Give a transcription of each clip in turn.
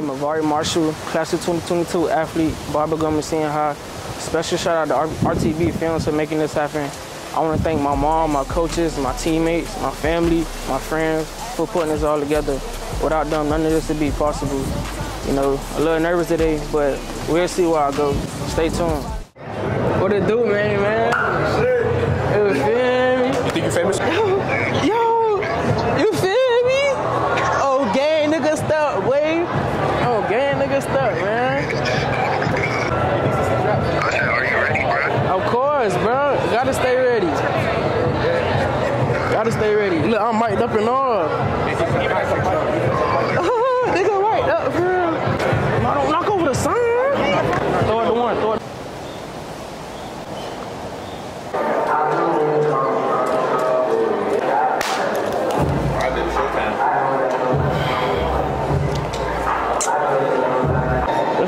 name is Vari Marshall, class of 2022 athlete, Barbara Goleman Senior High. Special shout out to RTB Films for making this happen. I want to thank my mom, my coaches, my teammates, my family, my friends for putting this all together. Without them, none of this would be possible. You know, a little nervous today, but we'll see where I go. Stay tuned. What it do, man, man? Was feel me? You think you're famous? Yo, you feel nigga stuff, man. Are you ready, bro? Of course, bro. Gotta stay ready. Gotta stay ready. Look, I'm mic'd up and all. nigga, right up, don't knock over the sign. Throw it to one. Throw it.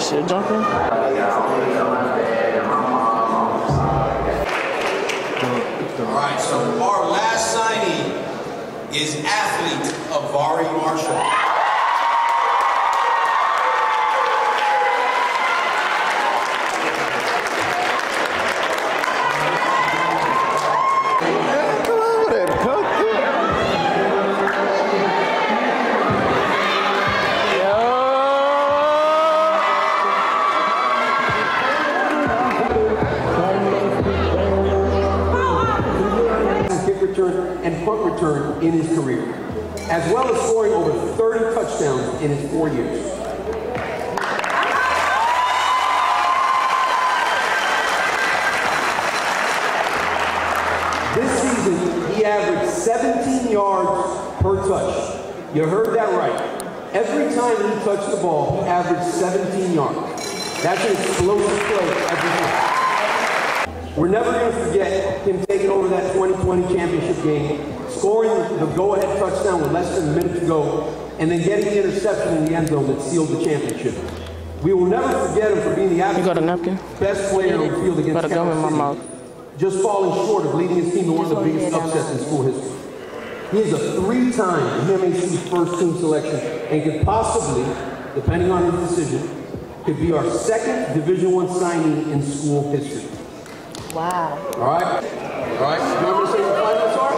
Shit jumping. All right, so our last signing is athlete Avari Marshall. In his career, as well as scoring over 30 touchdowns in his four years. This season, he averaged 17 yards per touch. You heard that right. Every time he touched the ball, he averaged 17 yards. That's an explosive play every time. We're never going to forget him taking over that 2020 championship game, scoring the go-ahead touchdown with less than a minute to go, and then getting the interception in the end zone that sealed the championship. We will never forget him for being the You got a absolute napkin? best player on the field against Got a gum in my mouth. Just falling short of leading his team to one of the biggest upsets in school history. He is a three-time MAC first team selection and could possibly, depending on his decision, could be our second Division One signing in school history. Wow. All right? All right? You want me to say what the finalists are?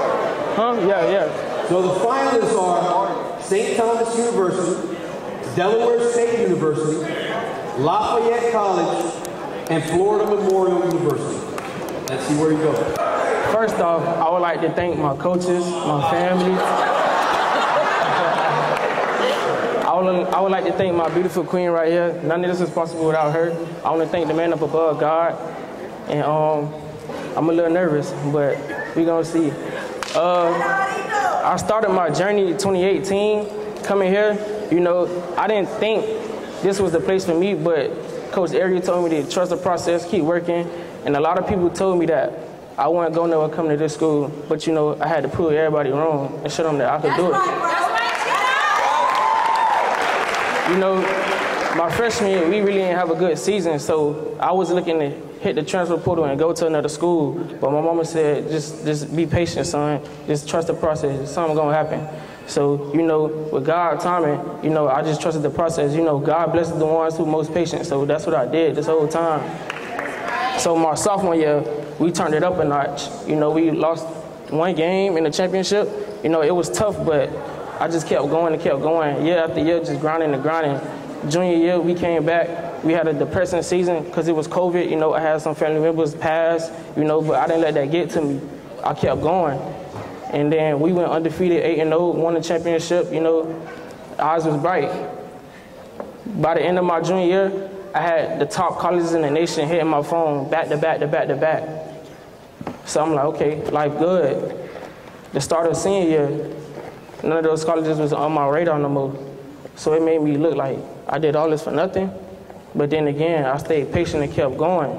Huh? Yeah, yeah. So the finalists are St. Thomas University, Delaware State University, Lafayette College, and Florida Memorial University. Let's see where you go. First off, I would like to thank my coaches, my family. I would, I would like to thank my beautiful queen right here. None of this is possible without her. I want to thank the man up above, God. And um, I'm a little nervous, but we're gonna see. Uh, I started my journey in 2018, coming here. You know, I didn't think this was the place for me, but Coach Ariel told me to trust the process, keep working, and a lot of people told me that I wouldn't go nowhere coming to this school, but you know, I had to prove everybody wrong and show them that I could do it. You know, my freshman year, we really didn't have a good season, so I was looking to hit the transfer portal and go to another school. But my mama said, just, just be patient, son. Just trust the process. Something gonna happen. So, you know, with God timing, you know, I just trusted the process. You know, God blesses the ones who most patient. So that's what I did this whole time. So my sophomore year, we turned it up a notch. You know, we lost one game in the championship. You know, it was tough, but I just kept going and kept going. Year after year, just grinding and grinding. Junior year, we came back. We had a depressing season because it was COVID. You know, I had some family members pass, you know, but I didn't let that get to me. I kept going. And then we went undefeated, 8 and 0, won the championship. You know, eyes was bright. By the end of my junior year, I had the top colleges in the nation hitting my phone back to back to back to back. So I'm like, okay, life good. The start of senior year, none of those colleges was on my radar no more. So it made me look like I did all this for nothing. But then again, I stayed patient and kept going.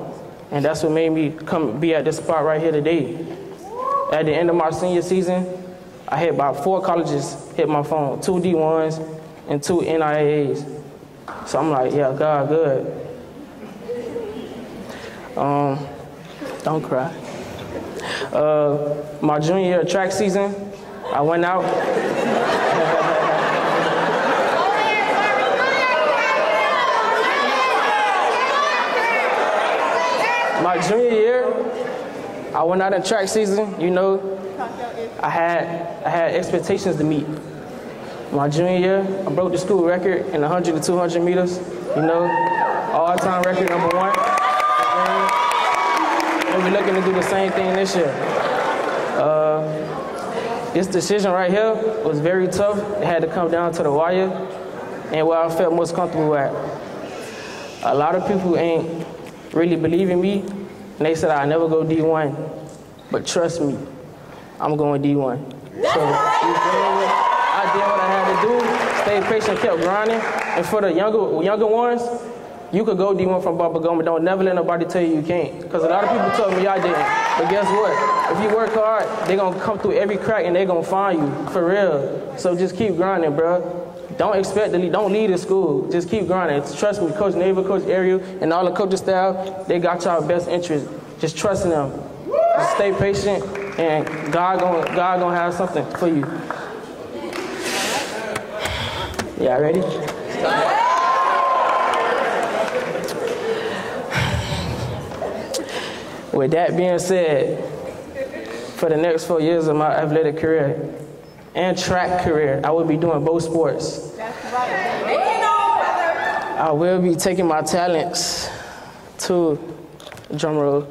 And that's what made me come be at this spot right here today. At the end of my senior season, I had about four colleges hit my phone, two D1s and two NAIAs. So I'm like, yeah, God, good. Um, don't cry. Uh, my junior year track season, I went out. Junior year, I went out in track season. You know, I had I had expectations to meet. My junior year, I broke the school record in 100 to 200 meters. You know, all-time record number one. And we're looking to do the same thing this year. Uh, this decision right here was very tough. It had to come down to the wire and where I felt most comfortable at. A lot of people ain't really believing me, and they said I'll never go D1. But trust me, I'm going D1. So I did what I had to do, stayed patient, kept grinding. And for the younger younger ones, you could go D1 from Bubba Gum, don't never let nobody tell you you can't. Because a lot of people told me I didn't. But guess what? If you work hard, they're going to come through every crack and they're going to find you. For real. So just keep grinding, bro. Don't expect to leave, don't leave the school. Just keep grinding. Trust me, Coach Naval, Coach Ariel, and all the coaching staff, they got y'all best interest. Just trust in them. Just stay patient, and God gonna, God gonna have something for you. Y'all ready? With that being said, for the next four years of my athletic career and track career, I will be doing both sports. I will be taking my talents to drum roll.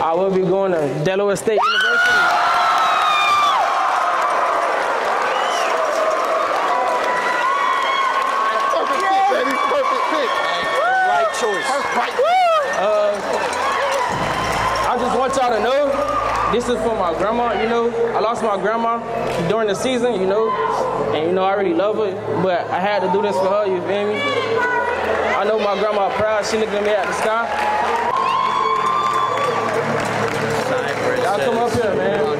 I will be going to Delaware State University. Right choice. Uh, I just want y'all to know, this is for my grandma, you know. I lost my grandma during the season, you know, and you know, I really love her, but I had to do this for her, you feel me? I know my grandma proud, she looking at me at the sky. Y'all come up here, man.